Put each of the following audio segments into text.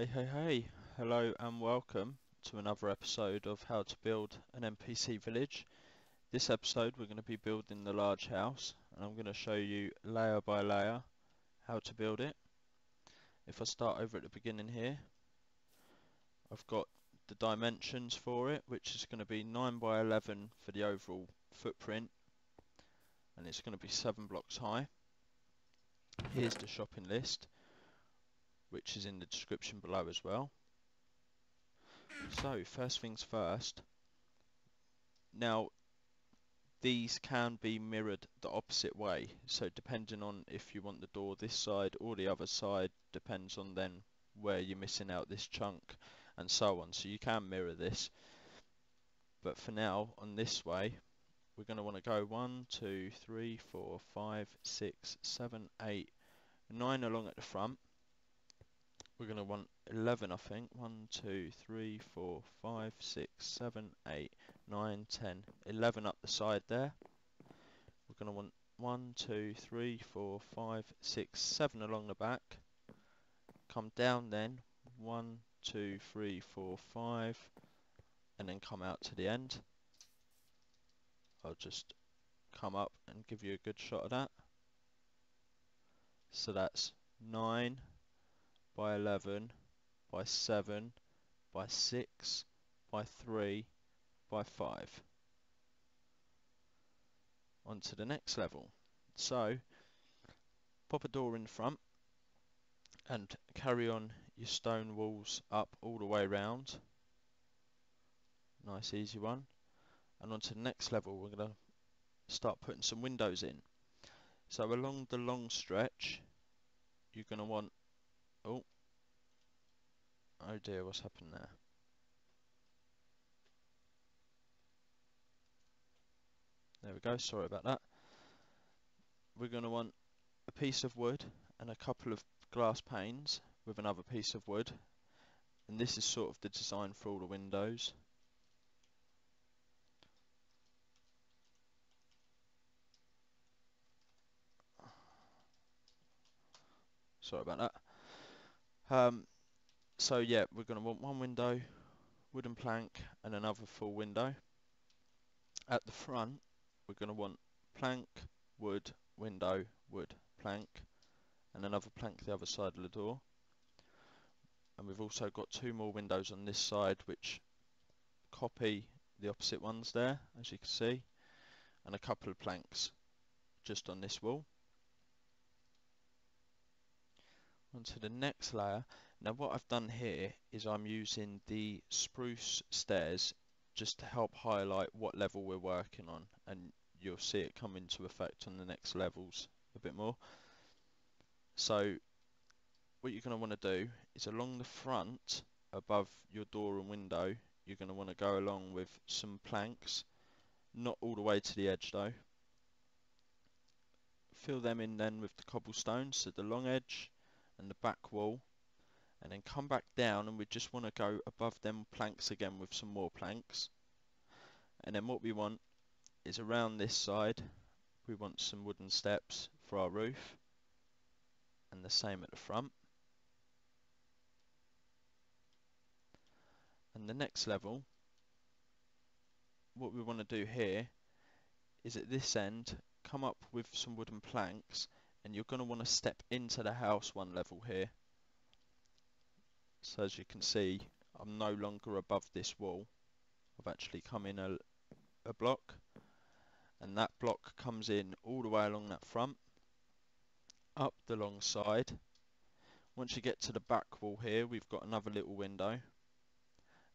Hey, hey, hey. Hello and welcome to another episode of How to Build an NPC Village. This episode we're going to be building the large house and I'm going to show you layer by layer how to build it. If I start over at the beginning here, I've got the dimensions for it which is going to be 9 by 11 for the overall footprint and it's going to be 7 blocks high. Here's the shopping list which is in the description below as well. So, first things first. Now, these can be mirrored the opposite way. So, depending on if you want the door this side or the other side, depends on then where you're missing out this chunk and so on. So, you can mirror this. But for now, on this way, we're going to want to go 1, 2, 3, 4, 5, 6, 7, 8, 9 along at the front we're going to want 11 I think. 1 2 3 4 5 6 7 8 9 10 11 up the side there. We're going to want 1 2 3 4 5 6 7 along the back. Come down then. 1 2 3 4 5 and then come out to the end. I'll just come up and give you a good shot of that. So that's 9 by 11 by 7 by 6 by 3 by 5 on to the next level. So pop a door in front and carry on your stone walls up all the way around nice easy one. And on to the next level we're going to start putting some windows in. So along the long stretch you're going to want Oh. Dear, what's happened there? There we go, sorry about that. We're going to want a piece of wood and a couple of glass panes with another piece of wood. And this is sort of the design for all the windows. Sorry about that. Um, so yeah, we're going to want one window, wooden plank, and another full window. At the front, we're going to want plank, wood, window, wood, plank, and another plank the other side of the door. And we've also got two more windows on this side which copy the opposite ones there, as you can see, and a couple of planks just on this wall. Onto the next layer. Now what I've done here is I'm using the spruce stairs just to help highlight what level we're working on and you'll see it come into effect on the next levels a bit more. So what you're going to want to do is along the front above your door and window you're going to want to go along with some planks not all the way to the edge though fill them in then with the cobblestone so the long edge and the back wall and then come back down and we just want to go above them planks again with some more planks. And then what we want is around this side we want some wooden steps for our roof and the same at the front. And the next level what we want to do here is at this end come up with some wooden planks and you're going to want to step into the house one level here. So as you can see I'm no longer above this wall. I've actually come in a, a block. And that block comes in all the way along that front up the long side. Once you get to the back wall here we've got another little window.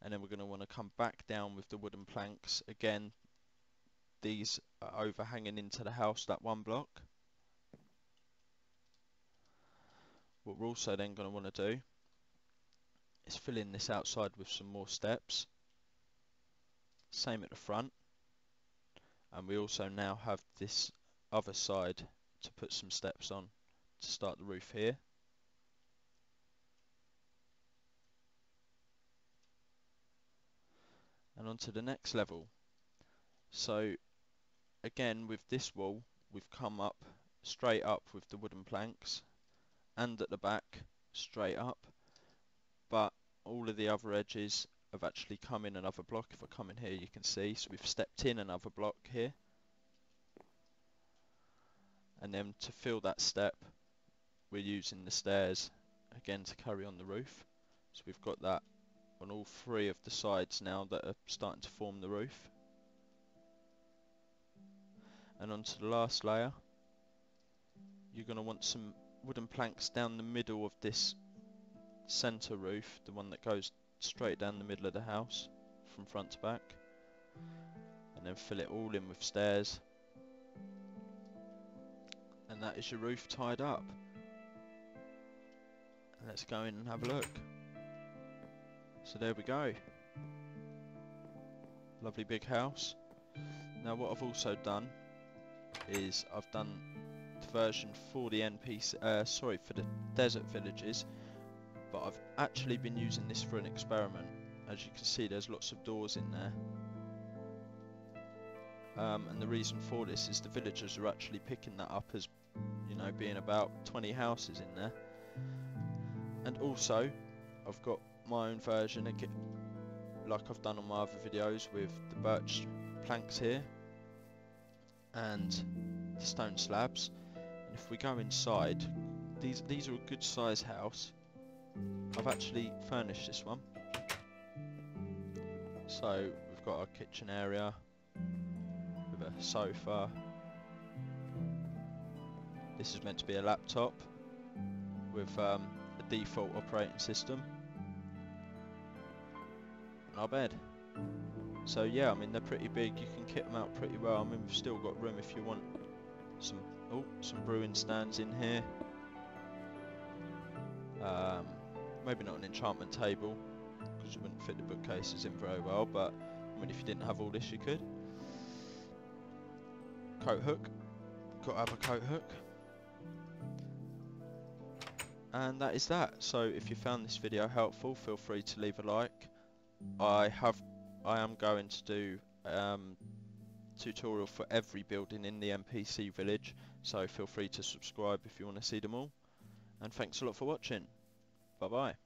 And then we're going to want to come back down with the wooden planks. Again these are overhanging into the house that one block What we're also then going to want to do is fill in this outside with some more steps. Same at the front. And we also now have this other side to put some steps on to start the roof here. And on to the next level. So again with this wall we've come up straight up with the wooden planks and at the back straight up but all of the other edges have actually come in another block. If I come in here you can see, so we've stepped in another block here. And then to fill that step we're using the stairs again to carry on the roof. So we've got that on all three of the sides now that are starting to form the roof. And onto the last layer you're going to want some wooden planks down the middle of this centre roof, the one that goes straight down the middle of the house from front to back and then fill it all in with stairs. And that is your roof tied up. Let's go in and have a look. So there we go. Lovely big house. Now what I've also done is I've done version for the NPC uh, sorry for the desert villages but I've actually been using this for an experiment. As you can see there's lots of doors in there. Um, and the reason for this is the villagers are actually picking that up as, you know, being about 20 houses in there. And also, I've got my own version, like I've done on my other videos with the birch planks here and the stone slabs. If we go inside, these these are a good size house I've actually furnished this one. So we've got our kitchen area with a sofa. This is meant to be a laptop with um, a default operating system. And our bed. So yeah, I mean they're pretty big. You can kit them out pretty well. I mean we've still got room if you want some oh some brewing stands in here. Um, maybe not an enchantment table because you wouldn't fit the bookcases in very well but I mean if you didn't have all this you could. Coat hook. Got to have a coat hook. And that is that. So if you found this video helpful feel free to leave a like. I have I am going to do um, tutorial for every building in the NPC village so feel free to subscribe if you want to see them all and thanks a lot for watching Bye bye.